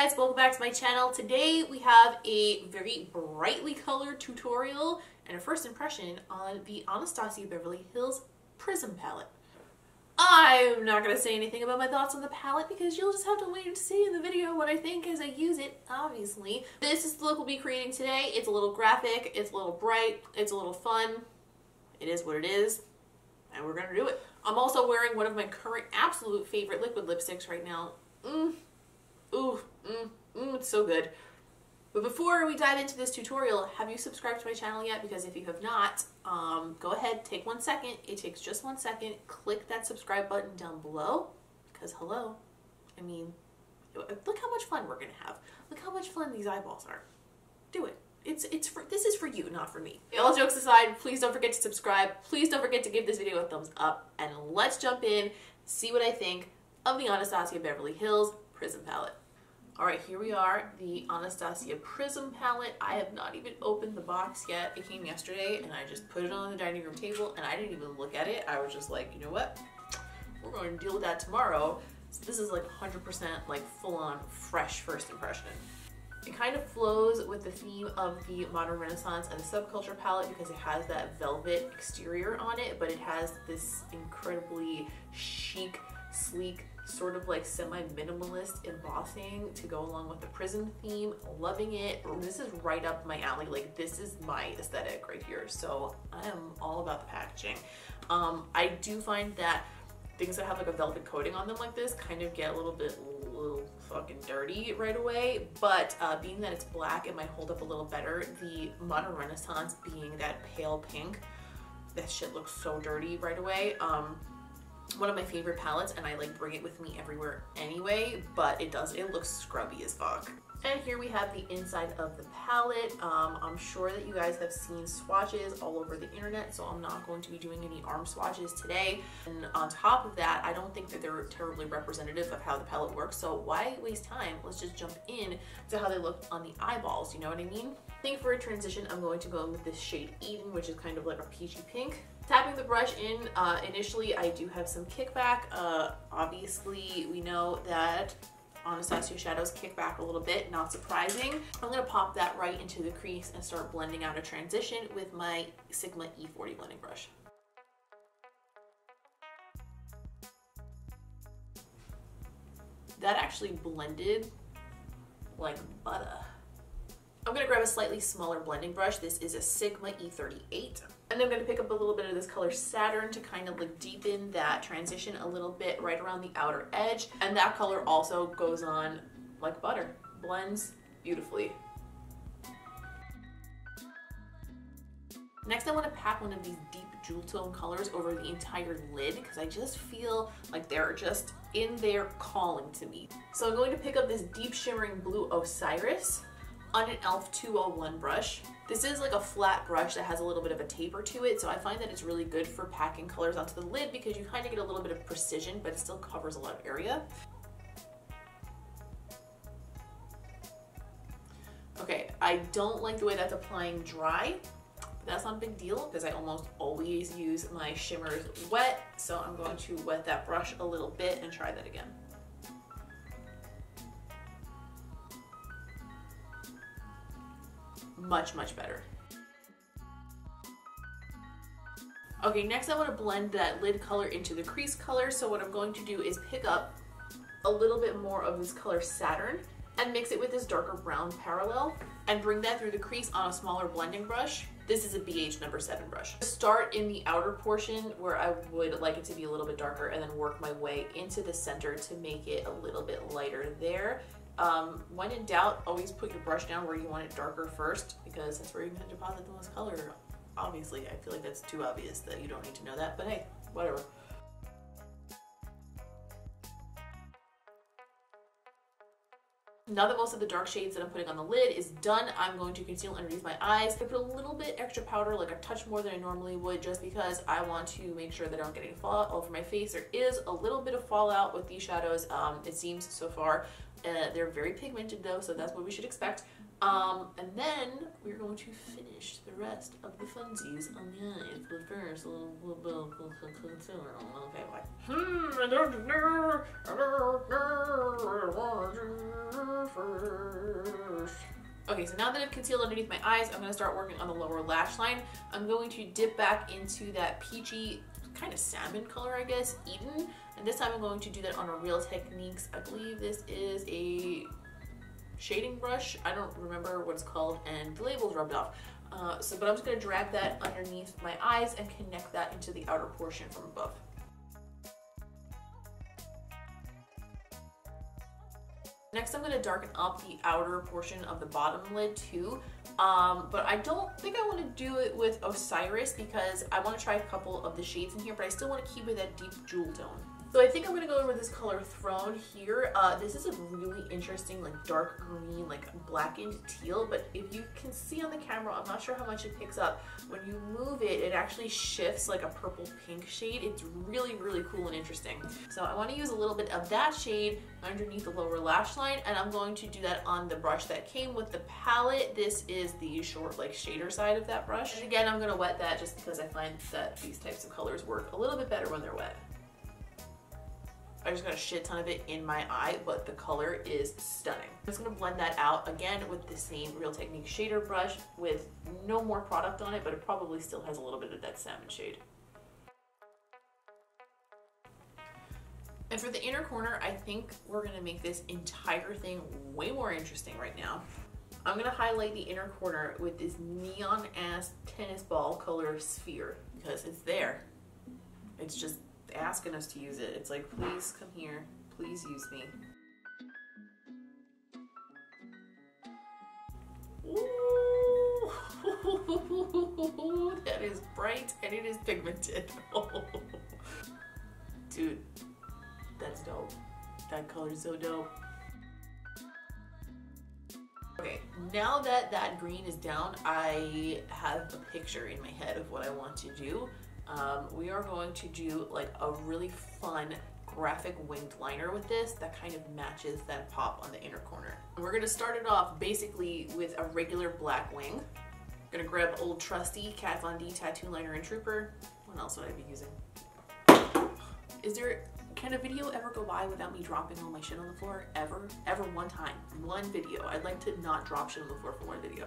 guys, welcome back to my channel. Today we have a very brightly colored tutorial and a first impression on the Anastasia Beverly Hills Prism palette. I'm not going to say anything about my thoughts on the palette because you'll just have to wait and see in the video what I think as I use it, obviously. This is the look we'll be creating today. It's a little graphic, it's a little bright, it's a little fun. It is what it is, and we're going to do it. I'm also wearing one of my current absolute favorite liquid lipsticks right now. Mm, Ooh, mm, mm, it's so good. But before we dive into this tutorial, have you subscribed to my channel yet? Because if you have not, um, go ahead, take one second. It takes just one second. Click that subscribe button down below. Because hello, I mean, look how much fun we're going to have. Look how much fun these eyeballs are. Do it. It's, it's for, this is for you, not for me. All jokes aside, please don't forget to subscribe. Please don't forget to give this video a thumbs up. And let's jump in, see what I think of the Anastasia Beverly Hills Prism palette. All right, here we are, the Anastasia Prism palette. I have not even opened the box yet. It came yesterday and I just put it on the dining room table and I didn't even look at it. I was just like, you know what? We're going to deal with that tomorrow. So this is like 100% like full on fresh first impression. It kind of flows with the theme of the modern renaissance and the subculture palette because it has that velvet exterior on it, but it has this incredibly chic, sleek sort of like semi-minimalist embossing to go along with the prism theme. Loving it. This is right up my alley. Like this is my aesthetic right here. So I am all about the packaging. Um, I do find that things that have like a velvet coating on them like this kind of get a little bit little fucking dirty right away but uh, being that it's black it might hold up a little better the modern renaissance being that pale pink that shit looks so dirty right away um one of my favorite palettes and I like bring it with me everywhere anyway, but it does, it looks scrubby as fuck. And here we have the inside of the palette. Um, I'm sure that you guys have seen swatches all over the internet, so I'm not going to be doing any arm swatches today. And on top of that, I don't think that they're terribly representative of how the palette works, so why waste time? Let's just jump in to how they look on the eyeballs, you know what I mean? I think for a transition, I'm going to go in with this shade Eden, which is kind of like a peachy pink. Tapping the brush in, uh, initially I do have some kickback. Uh, obviously, we know that Anastasia shadows kick back a little bit, not surprising. I'm gonna pop that right into the crease and start blending out a transition with my Sigma E40 blending brush. That actually blended like butter. I'm gonna grab a slightly smaller blending brush. This is a Sigma E38. And I'm gonna pick up a little bit of this color Saturn to kind of like deepen that transition a little bit right around the outer edge. And that color also goes on like butter, blends beautifully. Next, I want to pack one of these deep jewel tone colors over the entire lid because I just feel like they're just in there calling to me. So I'm going to pick up this deep shimmering blue Osiris on an e.l.f. 201 brush. This is like a flat brush that has a little bit of a taper to it, so I find that it's really good for packing colors onto the lid because you kind of get a little bit of precision, but it still covers a lot of area. Okay, I don't like the way that's applying dry, but that's not a big deal because I almost always use my shimmers wet, so I'm going to wet that brush a little bit and try that again. Much, much better. Okay, next I want to blend that lid color into the crease color. So what I'm going to do is pick up a little bit more of this color Saturn and mix it with this darker brown parallel and bring that through the crease on a smaller blending brush. This is a BH number seven brush. Start in the outer portion where I would like it to be a little bit darker and then work my way into the center to make it a little bit lighter there. Um, when in doubt, always put your brush down where you want it darker first because that's where you're to deposit the most color. Obviously, I feel like that's too obvious that you don't need to know that, but hey, whatever. Now that most of the dark shades that I'm putting on the lid is done, I'm going to conceal underneath my eyes. I put a little bit extra powder, like a touch more than I normally would, just because I want to make sure that I don't get any fallout over my face. There is a little bit of fallout with these shadows, um, it seems so far, uh, they're very pigmented though, so that's what we should expect. Um, and then we're going to finish the rest of the funsies on the eyes. But first, a little, little bit of concealer on. Okay, like, hmm, I don't know, I don't know what Okay, so now that I've concealed underneath my eyes, I'm gonna start working on the lower lash line. I'm going to dip back into that peachy, kind of salmon color, I guess, Eden. And this time I'm going to do that on a Real Techniques. I believe this is a shading brush. I don't remember what it's called and the label's rubbed off. Uh, so, but I'm just gonna drag that underneath my eyes and connect that into the outer portion from above. Next, I'm gonna darken up the outer portion of the bottom lid too. Um, but I don't think I wanna do it with Osiris because I wanna try a couple of the shades in here, but I still wanna keep it that deep jewel tone. So I think I'm gonna go over this color Throne here. Uh, this is a really interesting like dark green, like blackened teal, but if you can see on the camera, I'm not sure how much it picks up. When you move it, it actually shifts like a purple pink shade. It's really, really cool and interesting. So I wanna use a little bit of that shade underneath the lower lash line, and I'm going to do that on the brush that came with the palette. This is the short like shader side of that brush. And again, I'm gonna wet that just because I find that these types of colors work a little bit better when they're wet. I just got a shit ton of it in my eye, but the color is stunning. I'm just gonna blend that out again with the same Real Technique shader brush with no more product on it, but it probably still has a little bit of that salmon shade. And for the inner corner, I think we're gonna make this entire thing way more interesting right now. I'm gonna highlight the inner corner with this neon ass tennis ball color sphere because it's there. It's just asking us to use it. It's like, please come here, please use me. Ooh, that is bright and it is pigmented. Dude, that's dope. That color is so dope. Okay, now that that green is down, I have a picture in my head of what I want to do um, we are going to do like a really fun graphic winged liner with this that kind of matches that pop on the inner corner. we're gonna start it off basically with a regular black wing. I'm gonna grab old trusty Kat Von D tattoo liner and trooper. What else would I be using? Is there, can a video ever go by without me dropping all my shit on the floor? Ever? Ever one time. One video. I'd like to not drop shit on the floor for one video.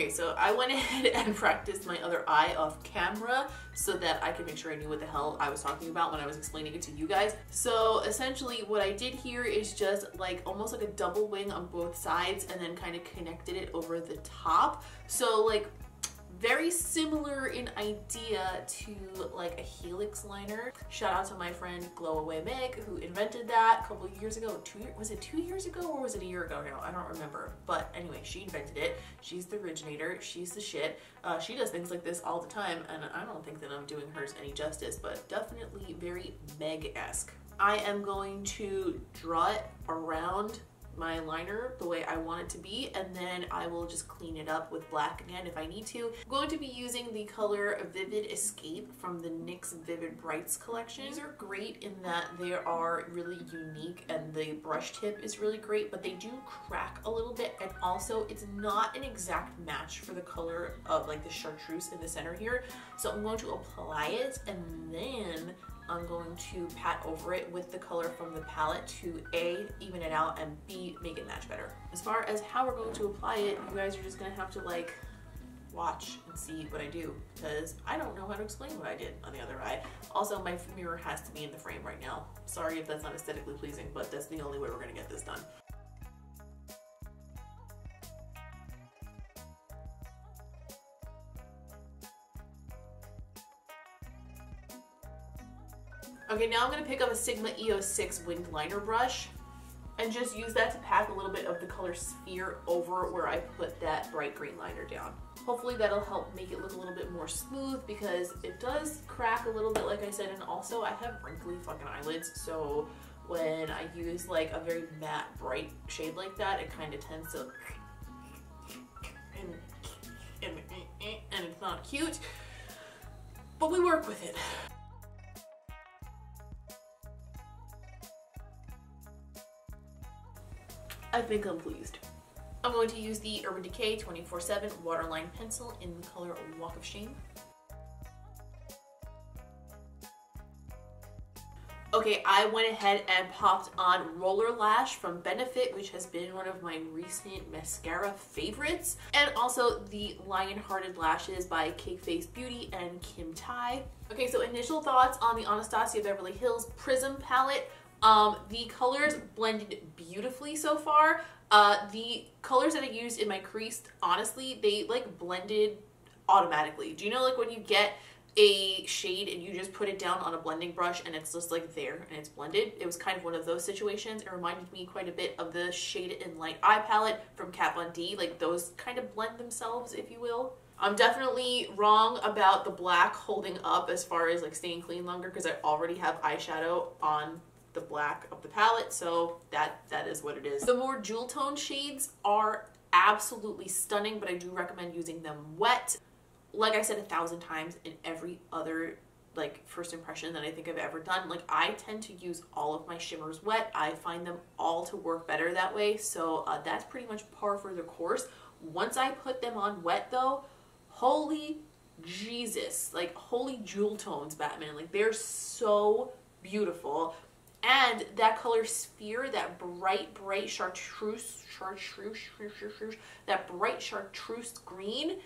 Okay, so I went ahead and practiced my other eye off camera so that I could make sure I knew what the hell I was talking about when I was explaining it to you guys. So essentially what I did here is just like almost like a double wing on both sides and then kind of connected it over the top. So like very similar in idea to like a helix liner. Shout out to my friend Glow Away Meg who invented that a couple years ago. Two years, was it two years ago or was it a year ago now? I don't remember. But anyway, she invented it. She's the originator. She's the shit. Uh, she does things like this all the time and I don't think that I'm doing hers any justice, but definitely very Meg-esque. I am going to draw it around my liner the way I want it to be and then I will just clean it up with black again if I need to. I'm going to be using the color Vivid Escape from the NYX Vivid Brights collection. These are great in that they are really unique and the brush tip is really great but they do crack a little bit and also it's not an exact match for the color of like the chartreuse in the center here. So I'm going to apply it and then I'm going to pat over it with the color from the palette to A, even it out, and B, make it match better. As far as how we're going to apply it, you guys are just gonna have to like watch and see what I do because I don't know how to explain what I did on the other eye. Also, my mirror has to be in the frame right now. Sorry if that's not aesthetically pleasing, but that's the only way we're gonna get this done. Okay, now I'm gonna pick up a Sigma E06 winged liner brush and just use that to pack a little bit of the color sphere over where I put that bright green liner down. Hopefully that'll help make it look a little bit more smooth because it does crack a little bit like I said and also I have wrinkly fucking eyelids so when I use like a very matte bright shade like that it kind of tends to and, and, and it's not cute but we work with it. I've been pleased. I'm going to use the Urban Decay 24-7 Waterline Pencil in the color Walk of Shame. Okay, I went ahead and popped on Roller Lash from Benefit, which has been one of my recent mascara favorites, and also the Lion Hearted Lashes by Cake Face Beauty and Kim Tai. Okay, so initial thoughts on the Anastasia Beverly Hills Prism palette. Um, the colors blended beautifully so far. Uh, the colors that I used in my crease, honestly, they like blended automatically. Do you know like when you get a shade and you just put it down on a blending brush and it's just like there and it's blended. It was kind of one of those situations. It reminded me quite a bit of the Shade and Light eye palette from Kat Von D. Like those kind of blend themselves, if you will. I'm definitely wrong about the black holding up as far as like staying clean longer because I already have eyeshadow on the black of the palette so that that is what it is. The more jewel tone shades are absolutely stunning but I do recommend using them wet. Like I said a thousand times in every other like first impression that I think I've ever done. Like I tend to use all of my shimmers wet. I find them all to work better that way. So uh, that's pretty much par for the course. Once I put them on wet though, holy Jesus, like holy jewel tones Batman. Like they're so beautiful. And that color sphere, that bright, bright chartreuse, chartreuse, chartreuse, that bright chartreuse green,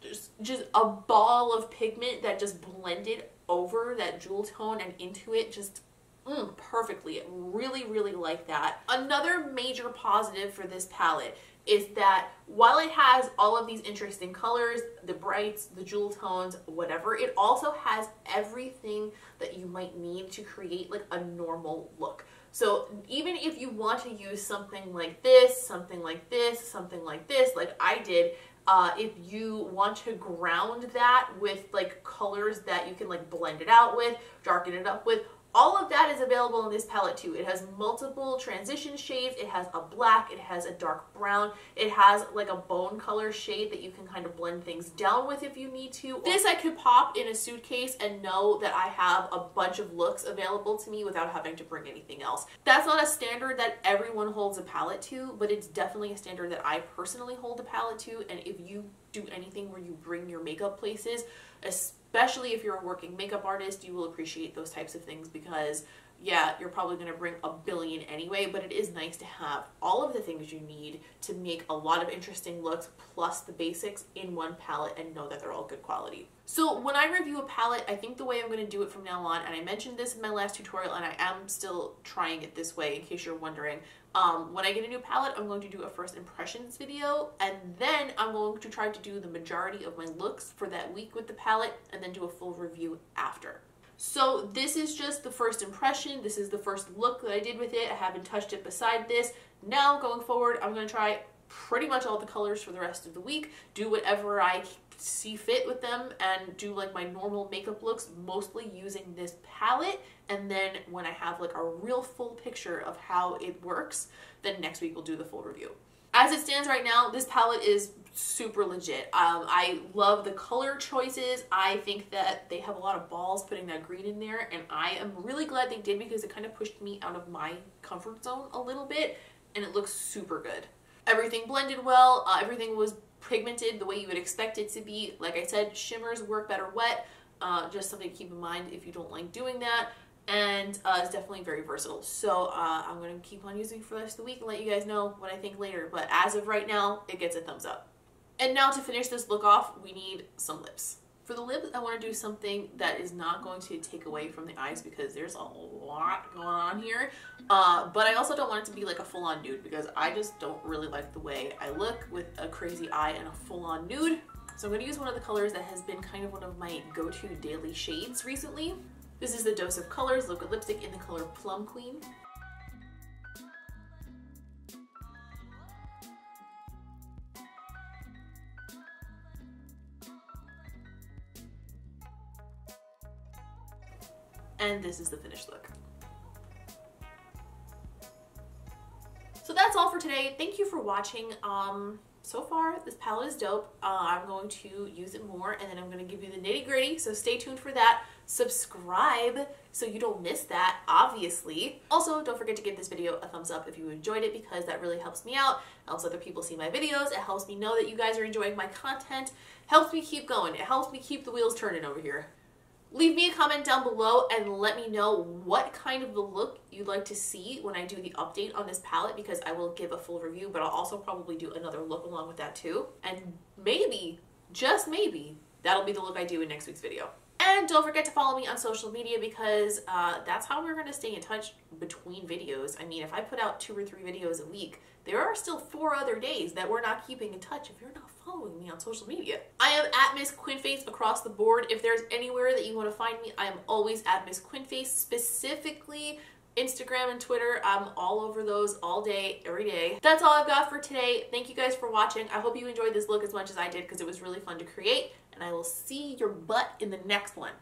just, just a ball of pigment that just blended over that jewel tone and into it just mm, perfectly. Really, really like that. Another major positive for this palette is that while it has all of these interesting colors, the brights, the jewel tones, whatever, it also has everything that you might need to create like a normal look. So even if you want to use something like this, something like this, something like this, like I did, uh, if you want to ground that with like colors that you can like blend it out with, darken it up with, all of that is available in this palette too. It has multiple transition shades. It has a black, it has a dark brown, it has like a bone color shade that you can kind of blend things down with if you need to. This I could pop in a suitcase and know that I have a bunch of looks available to me without having to bring anything else. That's not a standard that everyone holds a palette to, but it's definitely a standard that I personally hold a palette to. And if you do anything where you bring your makeup places, especially if you're a working makeup artist, you will appreciate those types of things because yeah, you're probably going to bring a billion anyway, but it is nice to have all of the things you need to make a lot of interesting looks plus the basics in one palette and know that they're all good quality. So when I review a palette, I think the way I'm going to do it from now on, and I mentioned this in my last tutorial and I am still trying it this way in case you're wondering, um, when I get a new palette, I'm going to do a first impressions video and then I'm going to try to do the majority of my looks for that week with the palette and then do a full review after. So this is just the first impression. This is the first look that I did with it. I haven't touched it beside this. Now going forward, I'm going to try pretty much all the colors for the rest of the week, do whatever I see fit with them and do like my normal makeup looks mostly using this palette and then when I have like a real full picture of how it works then next week we'll do the full review. As it stands right now this palette is super legit. Um, I love the color choices. I think that they have a lot of balls putting that green in there and I am really glad they did because it kind of pushed me out of my comfort zone a little bit and it looks super good. Everything blended well, uh, everything was pigmented the way you would expect it to be. Like I said, shimmers work better wet, uh, just something to keep in mind if you don't like doing that and uh, it's definitely very versatile. So uh, I'm going to keep on using for the rest of the week and let you guys know what I think later. But as of right now, it gets a thumbs up. And now to finish this look off, we need some lips. For the lips, I want to do something that is not going to take away from the eyes because there's a lot going on here. Uh, but I also don't want it to be like a full-on nude because I just don't really like the way I look with a crazy eye and a full-on nude. So I'm going to use one of the colors that has been kind of one of my go-to daily shades recently. This is the Dose of Colors Liquid Lipstick in the color Plum Queen. And this is the finished look. So that's all for today. Thank you for watching. Um, so far, this palette is dope. Uh, I'm going to use it more and then I'm going to give you the nitty gritty. So stay tuned for that. Subscribe so you don't miss that, obviously. Also, don't forget to give this video a thumbs up if you enjoyed it because that really helps me out. It helps other people see my videos. It helps me know that you guys are enjoying my content. Helps me keep going. It helps me keep the wheels turning over here. Leave me a comment down below and let me know what kind of the look you'd like to see when I do the update on this palette because I will give a full review, but I'll also probably do another look along with that too. And maybe, just maybe, that'll be the look I do in next week's video. And don't forget to follow me on social media because uh, that's how we're going to stay in touch between videos. I mean, if I put out two or three videos a week, there are still four other days that we're not keeping in touch if you're not following me on social media. I am at Miss Quinnface across the board. If there's anywhere that you want to find me, I am always at Miss Quinnface, specifically Instagram and Twitter. I'm all over those all day, every day. That's all I've got for today. Thank you guys for watching. I hope you enjoyed this look as much as I did because it was really fun to create and I will see your butt in the next one.